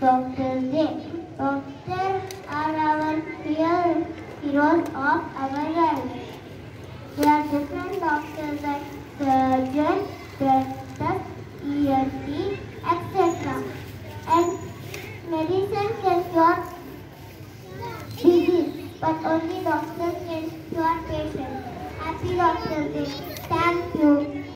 Dr. J. Doctors are our real heroes of our life. There are different doctors like surgeon, dentist, ENT, etc. And medicine can cure disease, but only doctors can cure patients. Happy Doctor Day.